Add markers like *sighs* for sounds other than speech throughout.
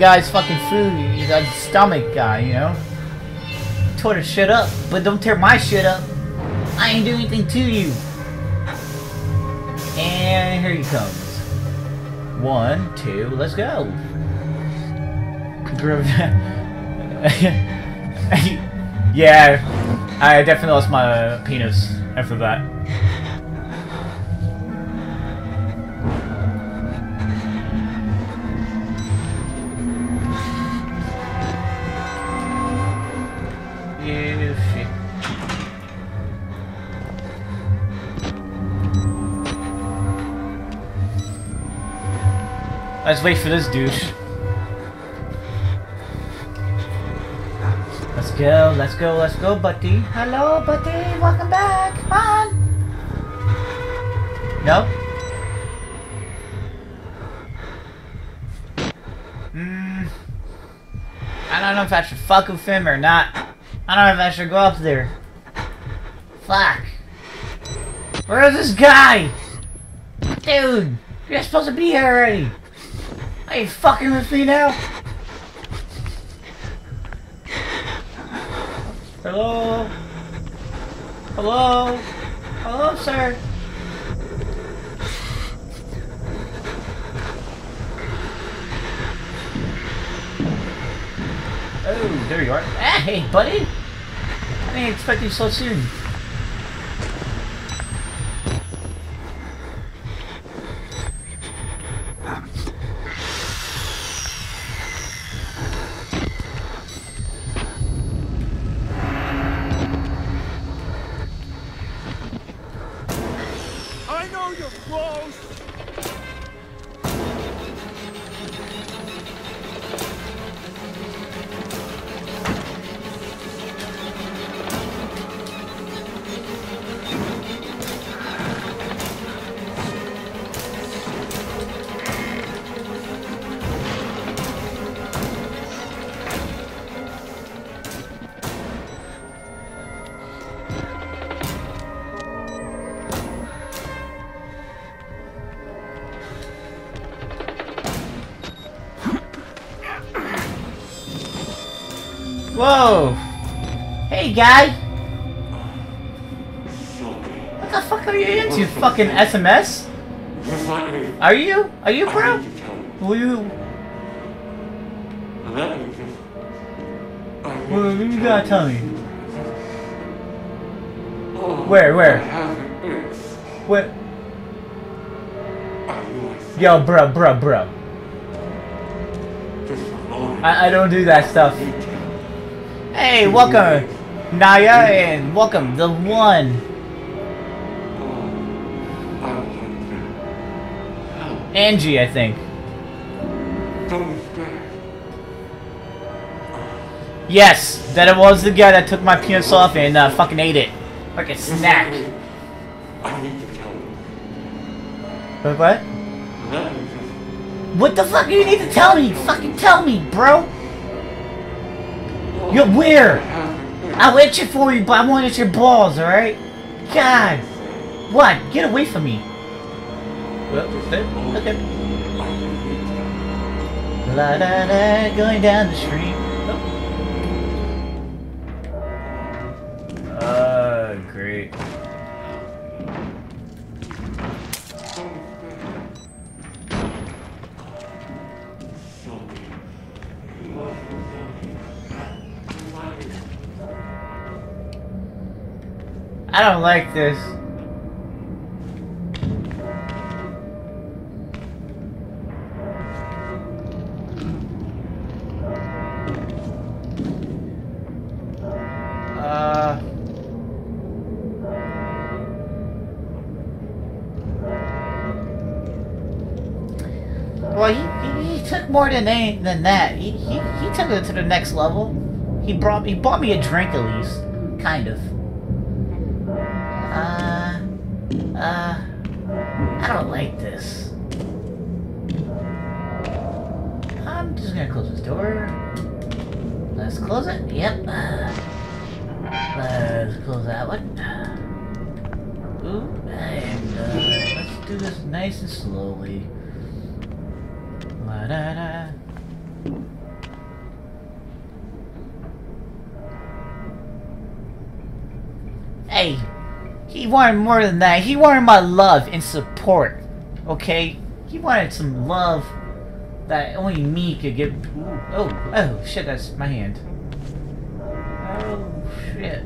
guy's fucking food. He's a stomach guy, you know? Tore the shit up, but don't tear my shit up. I ain't doing anything to you. And here he comes. One, two, let's go. *laughs* Yeah, I definitely lost my uh, penis after that. Let's wait for this douche. Let's go, let's go, let's go, buddy. Hello, buddy. Welcome back. Come on. No? Hmm. I don't know if I should fuck with him or not. I don't know if I should go up there. Fuck. Where is this guy? Dude, you're supposed to be here already. Are you fucking with me now? Hello? Hello? Hello, sir? Oh, there you are. Hey, buddy! I didn't expect you so soon. You're close. Whoa! Hey, guy! What the fuck are you into? Fucking SMS? Are you? Are you, bro? Will you? What you gotta tell me? Where? Where? What? Yo, bro, bro, bro. I, I don't do that stuff. Hey, welcome, Naya, and welcome, the one. Angie, I think. Yes, that it was the guy that took my penis off and uh, fucking ate it. Like a snack. What? What the fuck do you need to tell me? Fucking tell me, bro. You're where? I'll itch it for you, but I won't itch your balls, alright? God! What? Get away from me! Well, okay. La da da, going down the street. Don't like this. Uh... More than any, than that. He, he he took it to the next level. He brought he bought me a drink at least, kind of. Don't like this. I'm just gonna close this door. Let's close it. Yep. Let's close that one. Ooh, and uh, let's do this nice and slowly. La da da. Wanted more than that. He wanted my love and support. Okay? He wanted some love that only me could give. Ooh, oh, oh, shit, that's my hand. Oh, shit.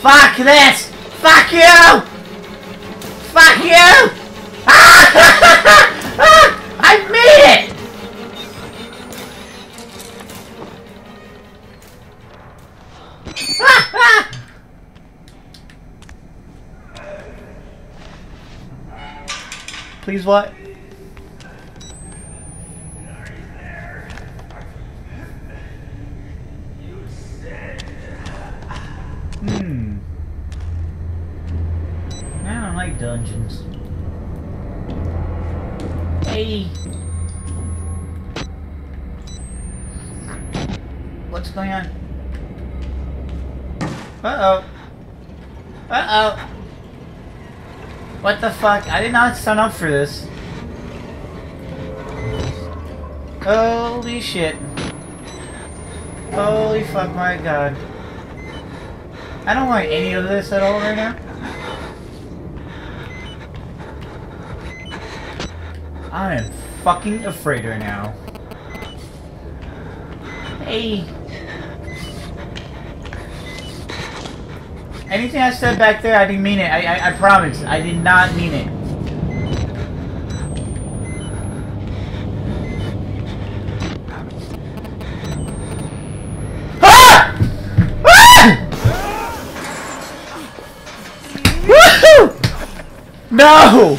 Fuck this! Fuck you! Fuck you! Ah! *laughs* Please what? Hmm. I don't like dungeons. Hey. What's going on? Uh-oh. Uh-oh. What the fuck? I did not sign up for this. Holy shit. Holy fuck my god. I don't want any of this at all right now. I am fucking afraid right now. Hey. Anything I said back there, I didn't mean it. I, I, I promise. I did not mean it. Ah! Ah! No,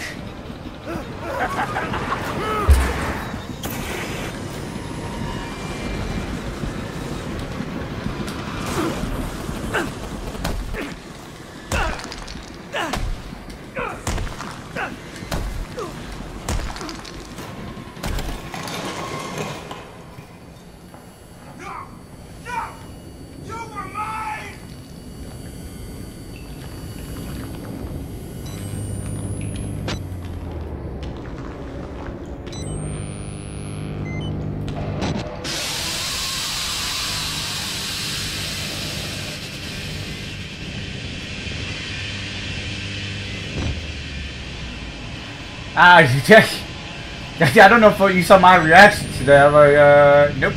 Ah, *laughs* I don't know if you saw my reaction to that. Like, uh, nope.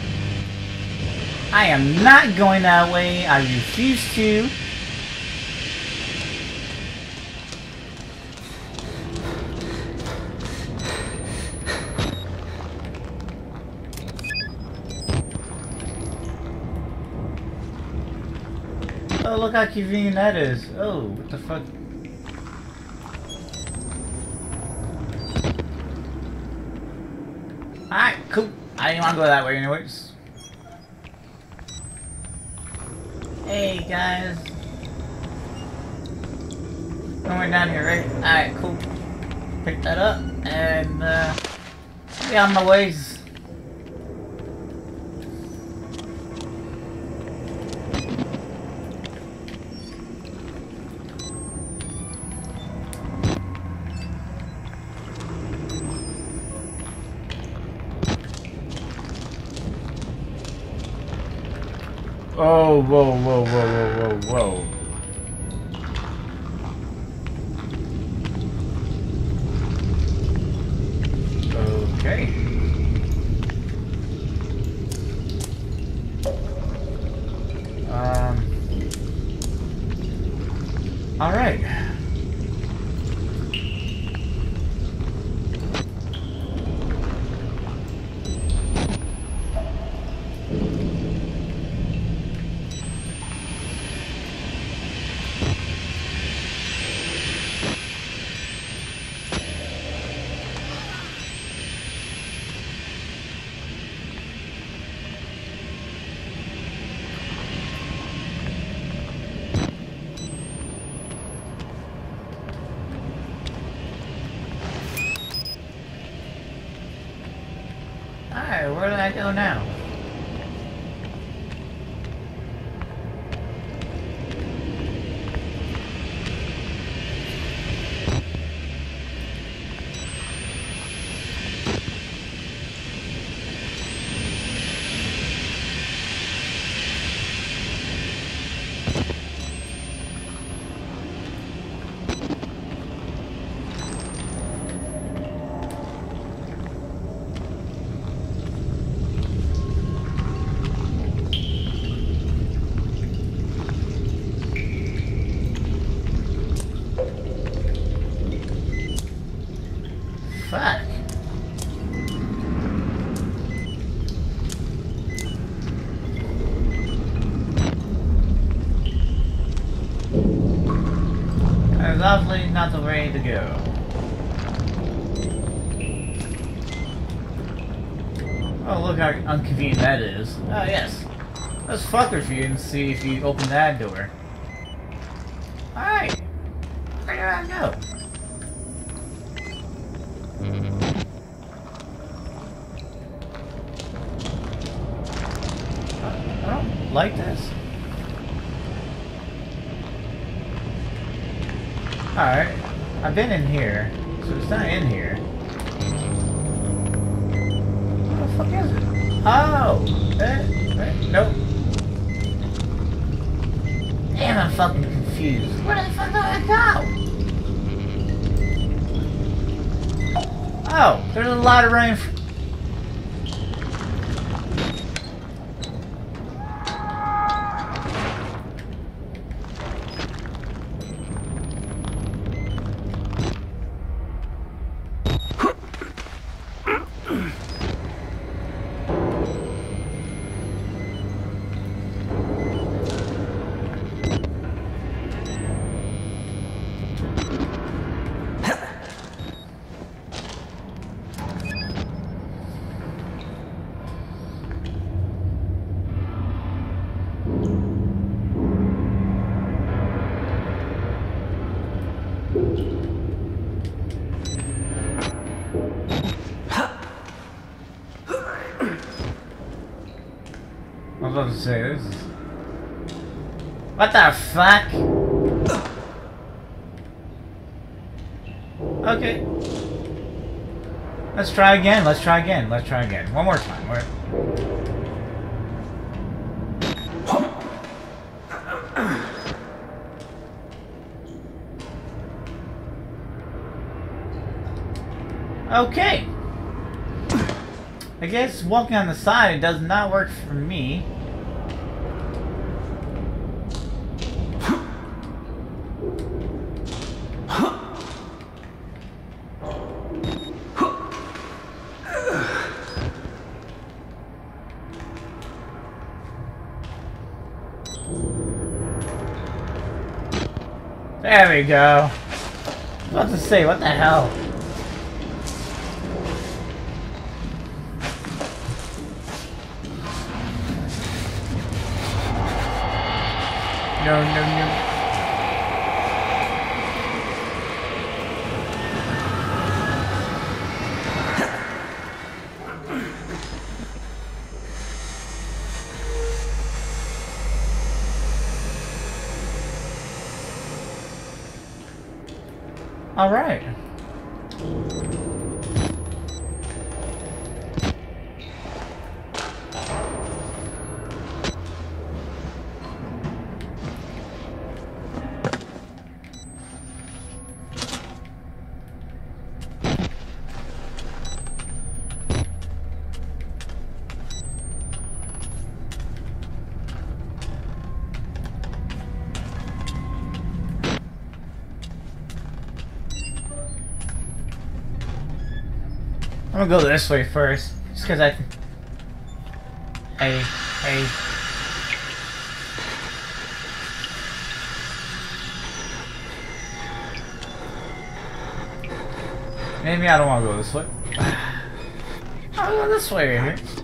I am not going that way. I refuse to. Oh, look how convenient that is. Oh, what the fuck? Alright, cool. I didn't want to go that way anyways. Hey, guys. Going down here, right? Alright, cool. Pick that up, and, uh, be on my ways. Oh, whoa, whoa, whoa, whoa, whoa, whoa. Okay. Um. All right. Where do I go now? Fuck. Not the way to go. Oh, look how inconvenient that is. Oh, yes. Let's fuck with you and see if you open that door. Alright. Where do I go? Like this. Alright. I've been in here, so it's not in here. What the fuck is it? Oh! Eh, eh, nope. Damn, I'm fucking confused. Where the fuck do I go? Oh, there's a lot of rain. To say this is. What the fuck? Okay. Let's try again. Let's try again. Let's try again. One more time. We're... Okay. I guess walking on the side does not work for me. There we go. About to say, what the hell? No, no, no. All right. I'm gonna go this way first, just because I. Hey, hey. Maybe I don't want to go this way. *sighs* I'll go this way right here.